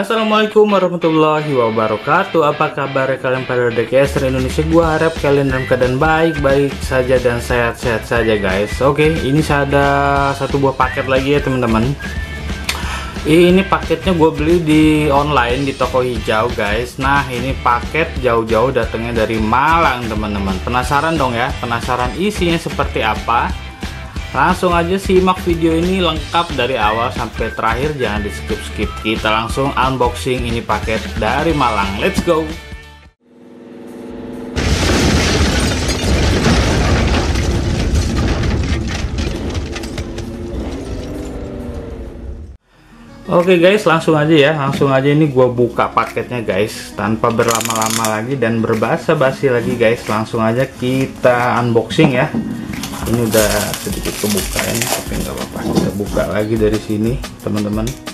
Assalamualaikum warahmatullahi wabarakatuh. Apa kabar kalian pada DKS Indonesia? Gua harap kalian dalam keadaan baik-baik saja dan sehat-sehat saja guys. Oke ini saya ada satu buah paket lagi ya teman-teman. Ini paketnya gue beli di online di toko hijau guys. Nah ini paket jauh-jauh datangnya dari Malang teman-teman. Penasaran dong ya? Penasaran isinya seperti apa Langsung aja simak video ini lengkap dari awal sampai terakhir jangan di skip-skip. Kita langsung unboxing ini paket dari Malang. Let's go. Oke okay guys, langsung aja ya. Langsung aja ini gue buka paketnya guys, tanpa berlama-lama lagi dan berbahasa basi lagi guys. Langsung aja kita unboxing ya ini udah sedikit kebuka ini tapi nggak apa-apa. Kita buka lagi dari sini teman-teman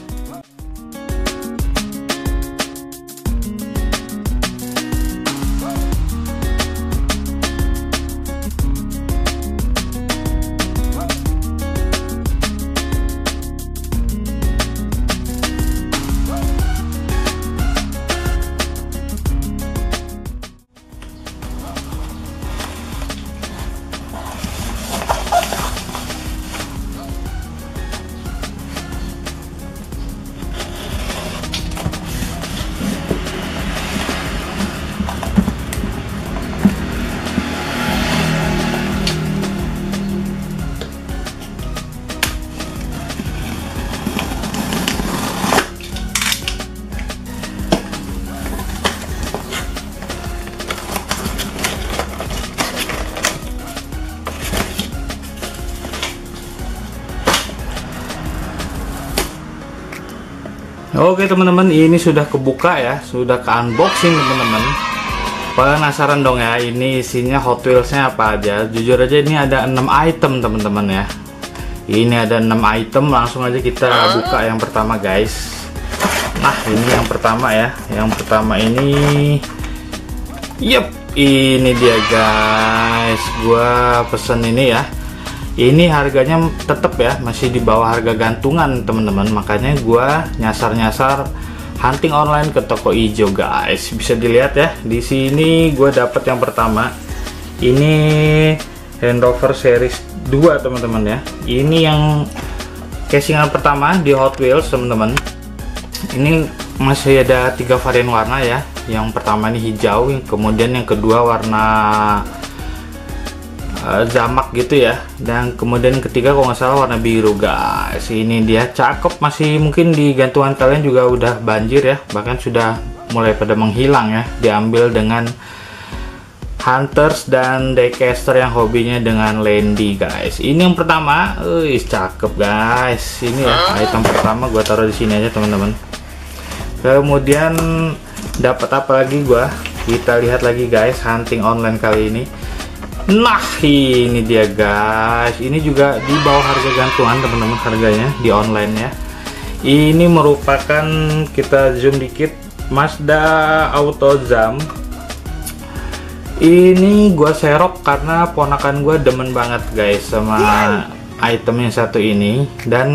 Oke teman-teman ini sudah kebuka ya. Sudah ke unboxing teman-teman. Penasaran dong ya ini isinya Hot Wheelsnya apa aja? Jujur aja ini ada 6 item teman-teman ya. Ini ada 6 item langsung aja kita buka yang pertama guys. Nah ini yang pertama ya. Yang pertama ini Yup ini dia guys. Gua pesen ini ya ini harganya tetap ya masih di bawah harga gantungan teman-teman. Makanya gua nyasar-nyasar hunting online ke toko hijau guys. Bisa dilihat ya di sini gua dapat yang pertama. Ini Land Rover series 2 teman-teman ya. Ini yang casingan pertama di Hot Wheels teman-teman. Ini masih ada tiga varian warna ya. Yang pertama ini hijau kemudian yang kedua warna uh, zamak gitu ya. Dan kemudian ketiga kalau nggak salah warna biru guys. Ini dia cakep masih mungkin di gantungan kalian juga udah banjir ya. Bahkan sudah mulai pada menghilang ya. Diambil dengan hunters dan daycaster yang hobinya dengan landy guys. Ini yang pertama. Uh, cakep guys. Ini ya item pertama gua taruh di sini aja teman-teman. Kemudian dapat apa lagi gua? Kita lihat lagi guys hunting online kali ini Nah ini dia guys. Ini juga di bawah harga gantungan teman-teman harganya di online ya. Ini merupakan kita zoom dikit Mazda Auto Zam Ini gua serok karena ponakan gua demen banget guys sama item yang satu ini. Dan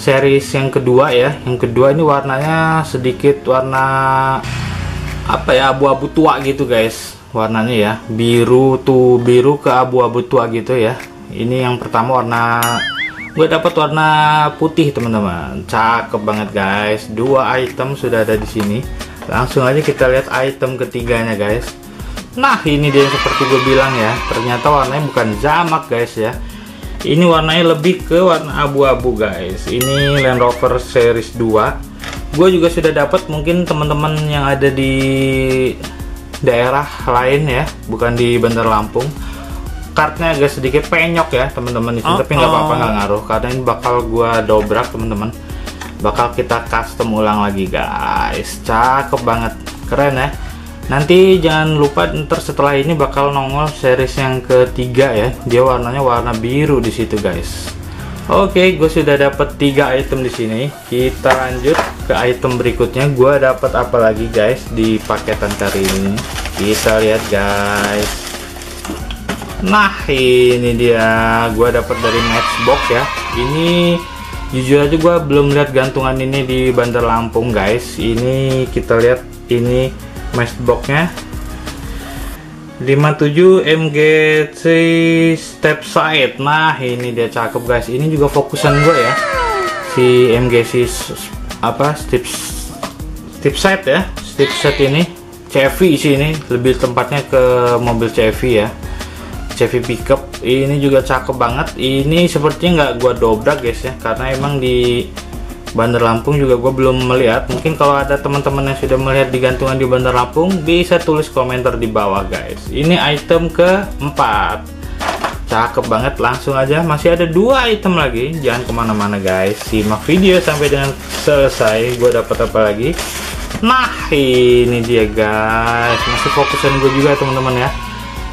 series yang kedua ya. Yang kedua ini warnanya sedikit warna apa ya abu-abu tua gitu guys warnanya ya. Biru tuh biru ke abu-abu tua gitu ya. Ini yang pertama warna gue dapat warna putih teman-teman. Cakep banget guys. Dua item sudah ada di sini. Langsung aja kita lihat item ketiganya guys. Nah ini dia seperti gue bilang ya. Ternyata warnanya bukan zamak guys ya. Ini warnanya lebih ke warna abu-abu guys. Ini Land Rover series 2 gue juga sudah dapat mungkin teman-teman yang ada di daerah lain ya bukan di Bandar Lampung. Kartnya agak sedikit penyok ya teman-teman itu oh, tapi nggak apa-apa nggak ngaruh. Karena ini bakal gua dobrak teman-teman. Bakal kita custom ulang lagi guys. Cakep banget. Keren ya. Nanti jangan lupa ntar setelah ini bakal nongol series yang ketiga ya. Dia warnanya warna biru di situ guys Oke, gue sudah dapat tiga item di sini. Kita lanjut ke item berikutnya. Gue dapat apa lagi guys di paketan kali ini? Kita lihat guys. Nah, ini dia. Gue dapat dari Matchbox ya. Ini jujur aja gue belum lihat gantungan ini di Bandar Lampung guys ini kita lihat ini matchboxnya 57 MGC step side. Nah ini dia cakep guys. Ini juga fokusan gue ya. Si MGC apa step step side ya. Step side ini. Chevy sini lebih tempatnya ke mobil Chevy ya. Chevy pickup. Ini juga cakep banget. Ini sepertinya nggak gua dobrak guys ya. Karena emang di Bandar Lampung juga gue belum melihat. Mungkin kalau ada teman-teman yang sudah melihat digantungan di Bandar Lampung bisa tulis komentar di bawah guys. Ini item keempat. Cakep banget langsung aja. Masih ada dua item lagi. Jangan ke mana-mana guys. Simak video sampai dengan selesai. Gue dapat apa lagi? Nah ini dia guys. Masih fokusan gue juga teman-teman ya.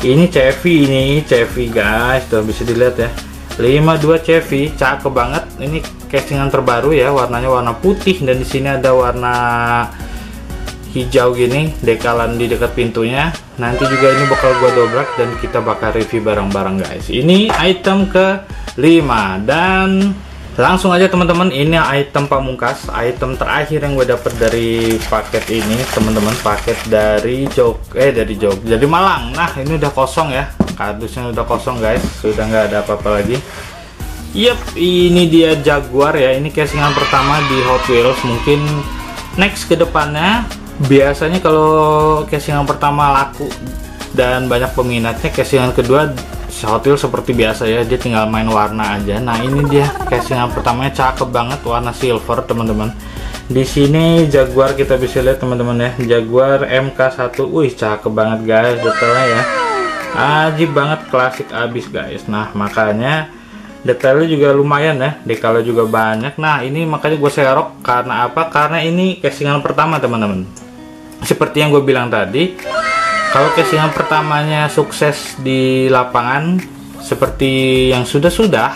Ini Chevy ini Chevy guys. Tuh bisa dilihat ya. 52 Chevy cakep banget. Ini casingan terbaru ya warnanya warna putih dan di sini ada warna hijau gini dekalan di dekat pintunya. Nanti juga ini bakal gua dobrak dan kita bakal review barang-barang guys. Ini item ke 5 dan langsung aja teman-teman ini item pamungkas item terakhir yang gue dapet dari paket ini teman-teman paket dari jog eh dari jog jadi Malang. Nah ini udah kosong ya kardusnya udah kosong guys sudah nggak ada apa-apa lagi Yep, ini dia Jaguar ya. Ini casingan pertama di Hot Wheels. Mungkin next ke depannya biasanya kalau casingan pertama laku dan banyak peminatnya, casingan kedua Hot Wheels seperti biasa ya. Dia tinggal main warna aja. Nah, ini dia casingan pertamanya cakep banget warna silver, teman-teman. Di sini Jaguar kita bisa lihat teman-teman ya. Jaguar MK1. Wih, cakep banget guys detailnya ya ajib banget klasik abis guys nah makanya detailnya juga lumayan ya dekalnya juga banyak. Nah ini makanya gue serok karena apa? Karena ini casingan pertama teman-teman. Seperti yang gue bilang tadi kalau casingan pertamanya sukses di lapangan seperti yang sudah-sudah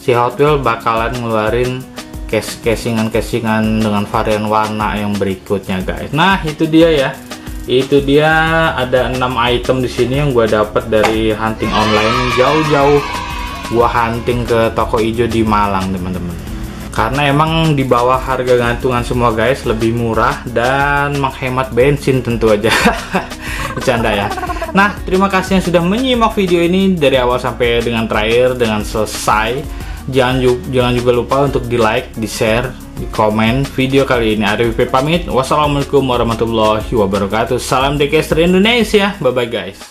si Hot Wheels bakalan ngeluarin casingan-casingan dengan varian warna yang berikutnya guys. Nah itu dia ya. Itu dia ada enam item di sini yang gue dapat dari hunting online. Jauh-jauh gue hunting ke toko hijau di Malang teman-teman. Karena emang di bawah harga gantungan semua guys lebih murah dan menghemat bensin tentu aja. Bercanda ya. Nah terima kasih yang sudah menyimak video ini dari awal sampai dengan terakhir dengan selesai. Jangan juga, jangan juga lupa untuk di like di share di komen video kali ini. Arif pamit. Wassalamualaikum warahmatullahi wabarakatuh. Salam dekester Indonesia. Bye bye guys